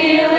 Espírito.